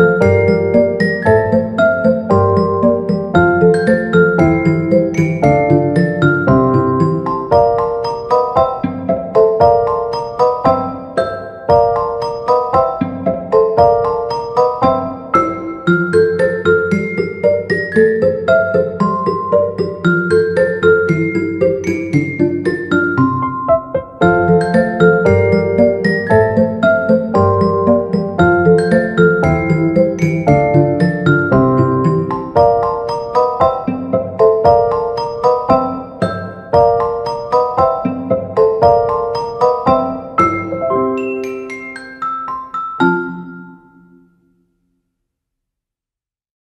you